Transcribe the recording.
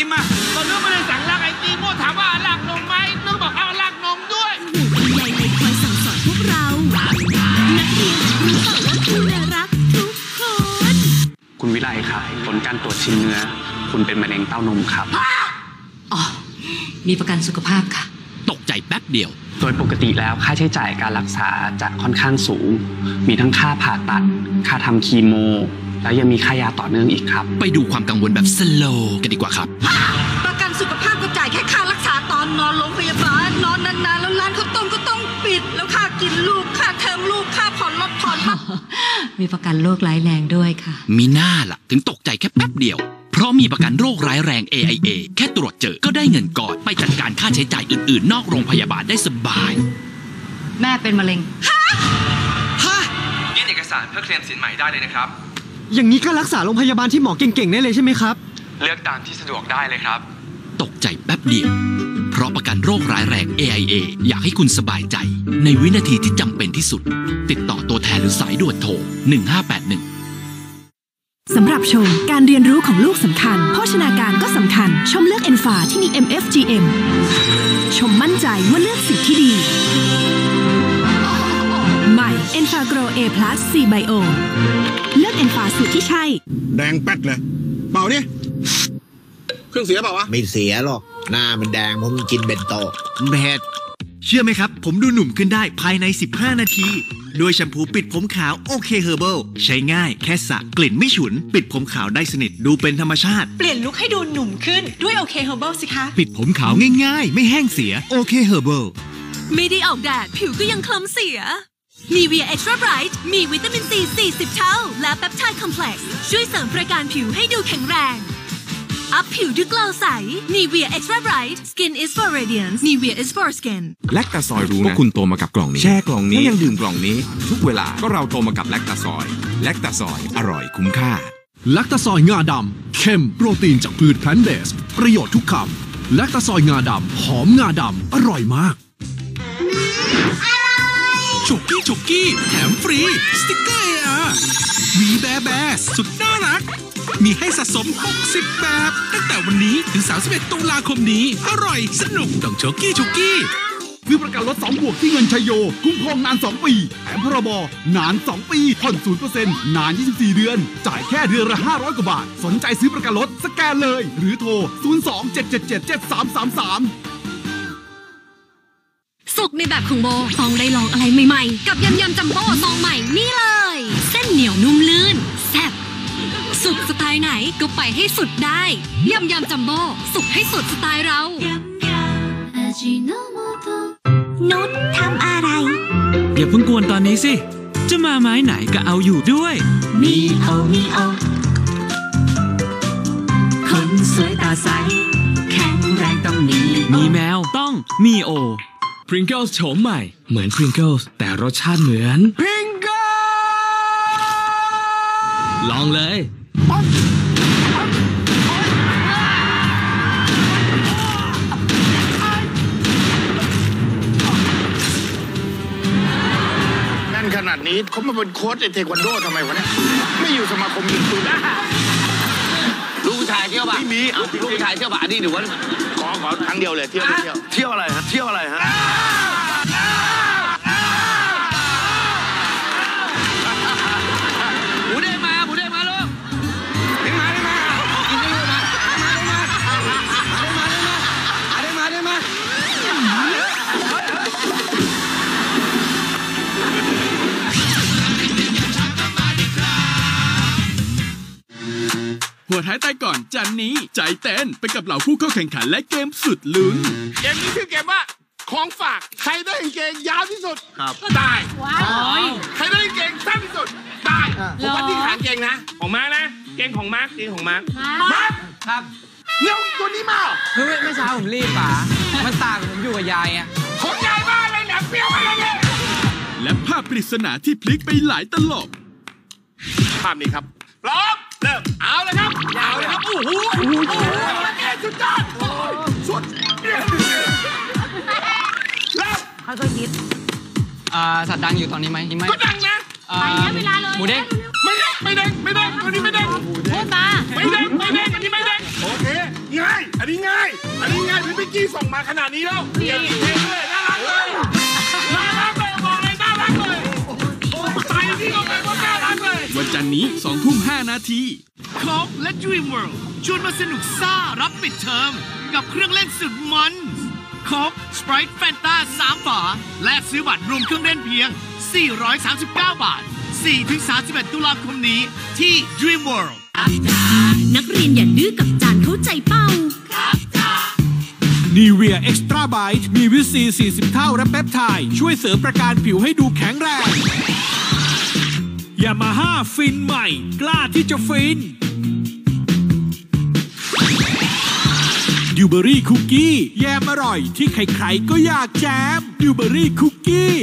ติมมาตอนนู้นไม่ได้สั่งลากไอติมโมถามว่าลากนมไหมนึกบอกเอาลากนมด้วยใหญ่เลยคอยสั่งสอนพวกเรา นักเรียนรู้เปล่าว่าคุณน่ารักทุกคน คุณวิไลครับผลการตรวจชิ้นเนื้อ คุณเป็นมะเร็งเต้านมครับ อ๋อ มีประกันสุขภาพค่ะ ตกใจแป๊บเดียว โดยปกติแล้วค่าใช้จ่ายการรักษาจะค่อนข้างสูง มีทั้งค่าผ่าตัด ค่าทำคีโม แล้วยังมีค่ายาต่อเนื่องอีกครับ ไปดูความกังวลแบบสโลกันดีกว่าครับ ประกันสุขภาพก็จ่ายแค่ค่ารักษาตอนนอนโรงพยาบาลนอนนานๆแล้วร้านข้าวต้มก็ต้องปิด แล้วค่ากินลูกค่าเทอมลูกค่าผ่อนรถผ่อนบ้านมีประกันโรคร้ายแรงด้วยค่ะ มีหน้าล่ะ ถึงตกใจแค่แป๊บเดียว เพราะมีประกันโรคร้ายแรง AIA แค่ตรวจเจอก็ได้เงินก่อนไปจัดการค่าใช้จ่ายอื่นๆ นอกโรงพยาบาลได้สบาย แม่เป็นมะเร็งยื่นเอกสารเพื่อเคลมสินใหม่ได้เลยนะครับ อย่างนี้ก็รักษาโรงพยาบาลที่หมอเก่งๆได้เลยใช่ไหมครับ เลือกตามที่สะดวกได้เลยครับ ตกใจแป๊บเดียว เพราะประกันโรคร้ายแรง AIA อยากให้คุณสบายใจ ในวินาทีที่จำเป็นที่สุด ติดต่อตัวแทนหรือสายด่วนโทร 1581สำหรับชม การเรียนรู้ของลูกสำคัญ โภชนาการก็สำคัญ ชมเลือกเอนฟาที่มี MFGM ชมมั่นใจว่าเลือกสิ่งที่ดี ใหม่ e n f a g r o A Plus C Bio เลือกเอนฟาสูตรที่ใช่ แดงแป๊ดเลย เปล่าเนี่ยเครื่องเสียเปล่าวะ ไม่เสียหรอก หน้ามันแดงเพราะมันกินเบนโตแมดเชื่อไหมครับ ผมดูหนุ่มขึ้นได้ภายใน 15 นาที ด้วยแชมพูปิดผมขาวโอเคเฮอร์เบิลใช้ง่ายแค่สระกลิ่นไม่ฉุน ปิดผมขาวได้สนิทดูเป็นธรรมชาติ เปลี่ยนลุคให้ดูหนุ่มขึ้นด้วยโอเคเฮอร์เบิลสิคะ ปิดผมขาวง่ายๆ ไม่แห้งเสียโอเคเฮอร์เบิลไม่ได้ออกแดดผิวก็ยังคล้ำเสีย นีเวียเอ็กซ์ตร้าไบรท์มีวิตามินซี 40 เท่า และ peptide complex ช่วยเสริมปราการผิวให้ดูแข็งแรง อัพผิวด้วย glow ใสนีเวียเอ็กซ์ตร้าไบรท์ skin is for radiance นีเวีย is for skin แลคตาซอยรู้นะว่าคุณโตมากับกล่องนี้แช่กล่องนี้แล้วยังดื่มกล่องนี้ ทุกเวลาก็เราโตมากับแลคตาซอยแลคตาซอยอร่อยคุ้มค่าแลคตาซอยงาดำเข้มโปรตีนจากพืช plant-basedประโยชน์ทุกคำลักตาซอยงาดำหอมงาดำอร่อยมาก ฉุกกี้ฉุกกี้ แถมฟรี สติกเกอร์เออาวีแบแบสุดน่ารัก มีให้สะสม 60 แบบ ตั้งแต่วันนี้ถึง 31 ตุลาคมนี้ อร่อยสนุกต้องโชกี้ฉุกกี้ซื้อประกันรถ2บวกที่เงินชัยโย คุ้มครองนาน 2 ปี แถมพรบนาน 2 ปี ผ่อน 0%นาน 24 เดือน จ่ายแค่เดือนละ 500 กว่าบาท สนใจซื้อประกันรถ สแกนเลย หรือโทร 02-777-7333 สุกในแบบของโบต้องได้ลองอะไรใหม่ๆ กับยำยำจัมโบ้ซองใหม่นี่เลย เส้นเหนียวนุ่มลื่นแซ่บสุดสไตล์ไหนก็ไปให้สุดได้ยำยำจัมโบ้สุกให้สุดสไตล์เรานุชทำอะไรอย่าเพิ่งกวนตอนนี้สิ จะมาไม้ไหนก็เอาอยู่ด้วย มีโอมีโอคนสวยตาใส แข็งแรงต้องมีมีแมวต้องมีโอ Pringles โฉมใหม่ เหมือน Pringles แต่รสชาติเหมือน พริงเกิลลองเลยแน่นขนาดนี้เขามาเป็นโค้ชไอเทควันโดทำไมวะเนี่ย ไม่อยู่สมาคมยิงปืนลูกผู้ชายเที่ยวป่ะไม่มีเอาลูกผู้ชายเที่ยวป่ะอันนี้หรือว่าขอขอครั้งเดียวเลยเที่ยวเที่ยวเที่ยวอะไรฮะเที่ยวอะไรฮะ หัวท้ายใต้ก่อนจันนี้ ใจเต้นไปกับเหล่าผู้เข้าแข่งขันและเกมสุดลุ้น เกมนี้ชื่อเกมว่าของฝาก ใครได้กางเกงยาวที่สุดครับได้ว้าวใครได้กางเกงสั้นที่สุดได้ผมว่าที่หางเกงนะ ของมาร์กนะเกงของมาร์กเกงของมาร์กมาครับเนี่ยตัวนี้มาเหรอคือเมื่อเช้าผมรีบป๋ามันต่างผมอยู่กับยายไงของยายบ้านอะไรแหลมเปรี้ยวอะไรเนี่ยและภาพปริศนาที่พลิกไปหลายตลบภาพนี้ครับพร้อม เริ่มเอาเลยครับเอาเลยครับโอ้โหโอ้โหโอ้โหสุดยอดโอ้ยสุดเริ่มค่อยๆคิดอ่าสัตว์ดังอยู่ตอนนี้ไหมไม่ก็ดังนะอ่าหมูเด้งไม่เด้งไม่เด้งไม่เด้งตัวนี้ไม่เด้งพูดมาไม่เด้งไม่เด้งอันนี้ไม่เด้งโอเคง่ายนี่ไงพี่พิกกี้ส่งมาขนาดนี้แล้วเดี๋ยวกินเองเลยน่ารักเลยน่า จันทร์นี้2ทุ่ม5นาทีคอกและ Dream World ชวนมาสนุกซ่ารับปิดเทอม กับเครื่องเล่นสุดมันคอกสไปร์แฟนตา3ฝา และซื้อบัตรรวมเครื่องเล่นเพียง 439 บาท 4-31 ตุลาคมนี้ที่ Dream World นักเรียนอย่าดื้อกับจานเข้าใจเป้านีเวียเอ็กซ์ตร้าไบต์มีวิตซี 40 เท่าและเปปไทด์ช่วยเสริมประการผิวให้ดูแข็งแรง ยามาฮ่าฟินใหม่ กล้าที่จะฟินดิวเบอรี่คุกกี้แยมอร่อยที่ใครๆก็อยากแจมดิวเบอรี่คุกกี้